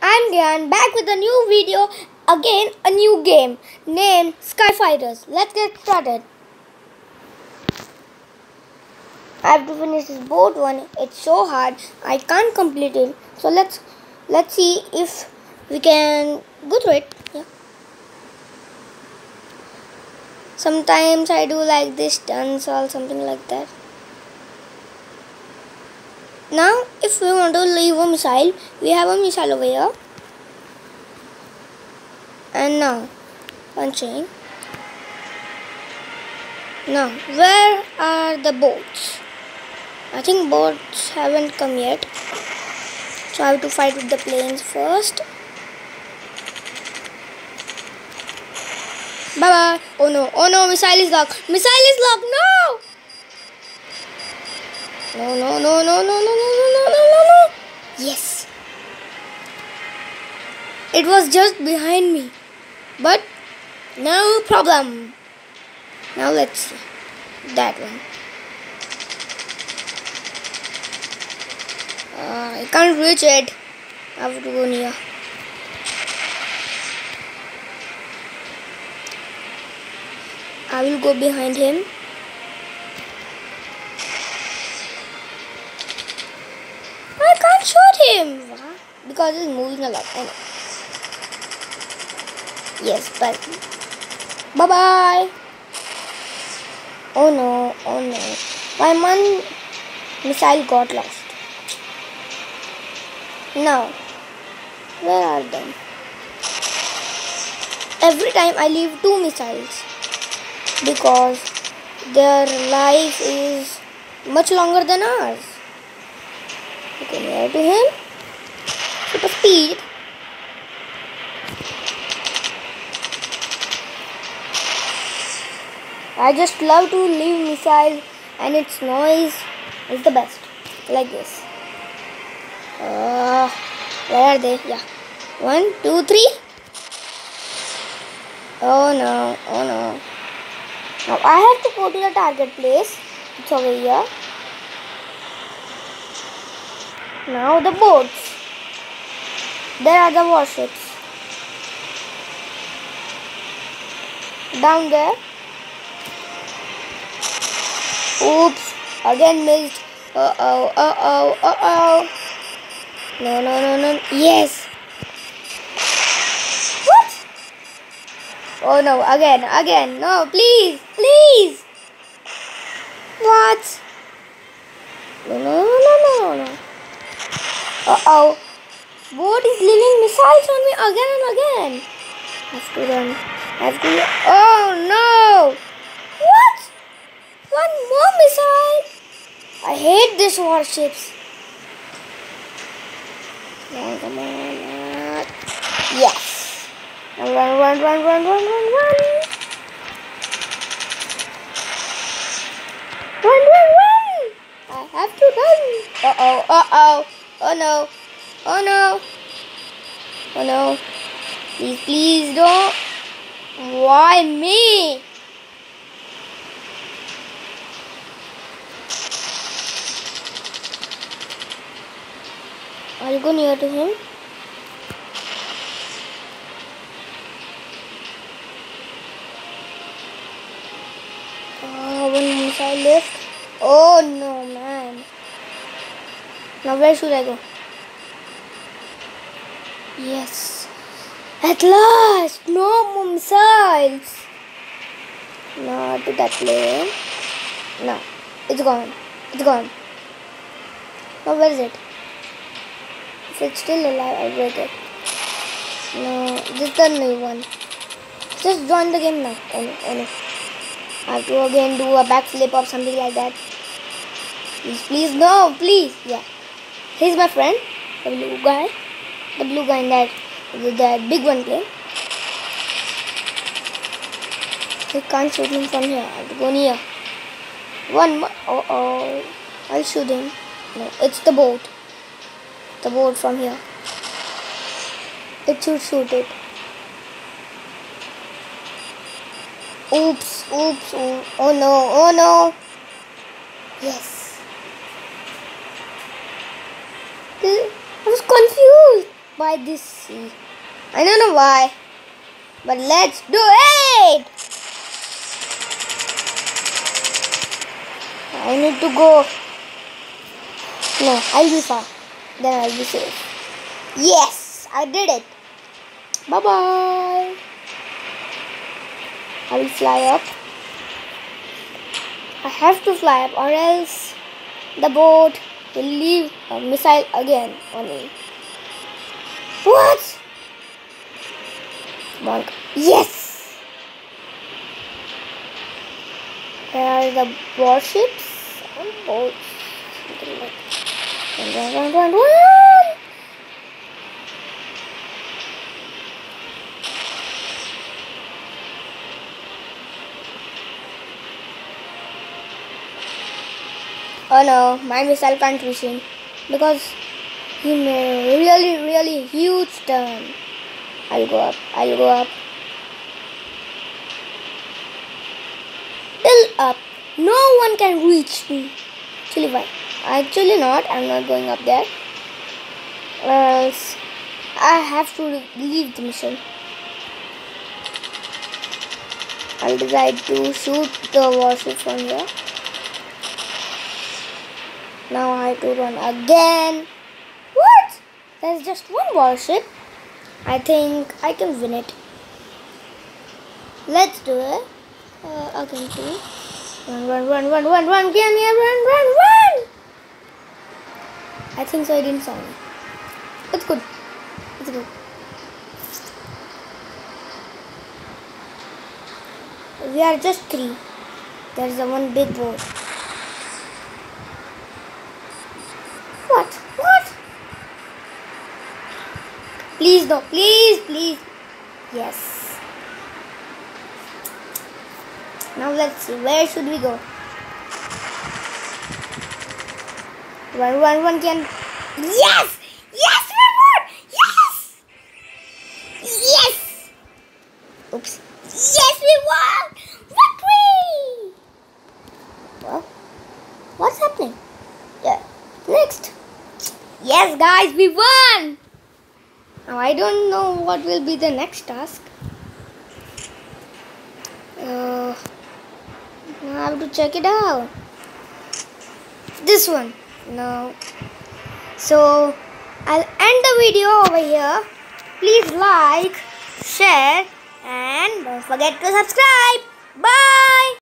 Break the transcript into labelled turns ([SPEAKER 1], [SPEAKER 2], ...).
[SPEAKER 1] I'm Gyan back with a new video. Again, a new game named Skyfighters. Let's get started. I have to finish this board one. It's so hard. I can't complete it. So let's let's see if we can go through it. Yeah. Sometimes I do like this dance or something like that. Now, if we want to leave a missile, we have a missile over here. And now, punching. Now, where are the boats? I think boats haven't come yet. So I have to fight with the planes first. Bye bye. Oh no, oh no, missile is locked. Missile is locked. No! No, no, no, no, no, no, no, no, no, no, no. Yes. It was just behind me. But no problem. Now let's see. That one. Uh, I can't reach it. I have to go near. I will go behind him. Shoot him because he's moving a lot. I know. Yes, but bye bye. Oh no, oh no. My one missile got lost. Now, where are they? Every time I leave two missiles because their life is much longer than ours. Okay, near to him. Super speed. I just love to leave missile and its noise is the best. Like this. Uh, where are they? Yeah. One, two, three. Oh no, oh no. Now I have to go to the target place. It's over here. Now the boats. There are the warships. Down there. Oops. Again missed. Uh oh, uh oh, uh oh. No, no, no, no. Yes. What? Oh no, again, again. No, please, please. What? No, no, no, no, no, no. Uh-oh. Boat is leaving missiles on me again and again. Have to run. Have to Oh no! What? One more missile? I hate these warships. Come come on. Yes. Run, run, run, run, run, run, run. Run, run, run. I have to run. Uh-oh, uh-oh. Oh no. Oh no. Oh no. Please, please don't. Why me? I'll go near to him. Oh, one missile left. Oh no. Now where should I go? Yes. At last! No more missiles! Not to that plane. No. It's gone. It's gone. Now where is it? If it's still alive, I'll break it. No, is the new one. Just join the game now. No, oh no. I have to again do a backflip or something like that. Please, please, no, please. Yeah. He's my friend, the blue guy. The blue guy in that, that big one plane. I can't shoot him from here. I have to go near. One more. Oh, oh. I'll shoot him. No, it's the boat. The boat from here. It should shoot it. Oops, oops, oops. Oh no, oh no. Yes. I was confused. By this sea. I don't know why. But let's do it! I need to go. No, I'll be far. Then I'll be safe. Yes, I did it. Bye bye. I will fly up. I have to fly up or else the boat will leave a missile again on me. What? Yes! Where are the warships and boats? Run, run, run, run, run! Oh no, my missile can't reach him because he made a really, really huge turn. I'll go up, I'll go up. Till up. No one can reach me. Actually, why? Actually, not. I'm not going up there. Or else I have to leave the mission. I'll decide to shoot the warship from here. Now I have to run again. There's just one warship. I think I can win it. Let's do it. Uh, again, please. Run, run, run, run, run, run, again, yeah, run, run, run. I think so. I didn't saw me. It's good. It's good. We are just three. There's a one big boat. What? What? Please no. Please, please. Yes. Now let's see. Where should we go? Run, run, run, can. Yes! Yes, reward! Yes! Yes! Oops. Yes, we won! Victory! Well, what's happening? Yeah. Next. Yes, guys, we won! Now, I don't know what will be the next task. Uh, I have to check it out. This one. No. So, I'll end the video over here. Please like, share, and don't forget to subscribe. Bye.